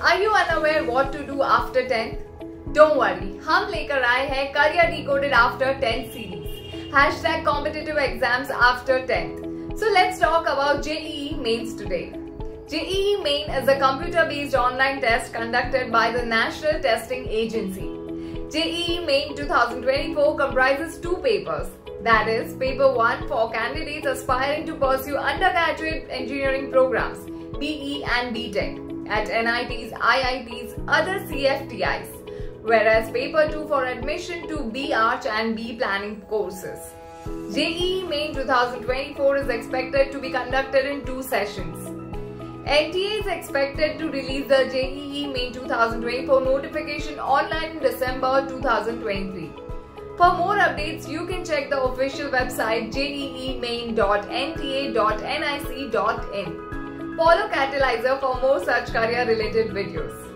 Are you unaware what to do after 10th? Don't worry, हम लेकर आए हैं Career Decoded After 10th series. Hashtag competitive exams after 10th. So let's talk about JEE Mains today. JEE Main is a computer-based online test conducted by the National Testing Agency. JEE Main 2024 comprises two papers. That is, paper 1 for candidates aspiring to pursue undergraduate engineering programs, BE and BTech at NITs, IITs, other CFTIs, whereas paper 2 for admission to B Arch and B Planning courses. JEE Main 2024 is expected to be conducted in two sessions. NTA is expected to release the JEE Main 2024 notification online in December 2023. For more updates, you can check the official website jeemain.nta.nic.in. Follow Catalyser for more such career related videos.